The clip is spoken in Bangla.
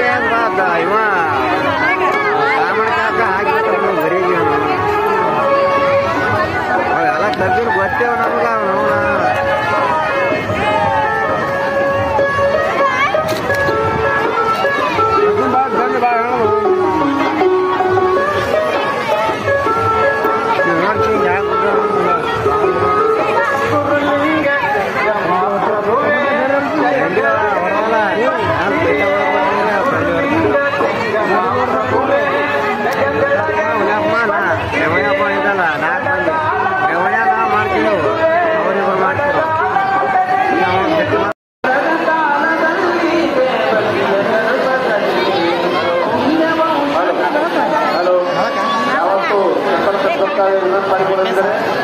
Quebrada, eu का पानी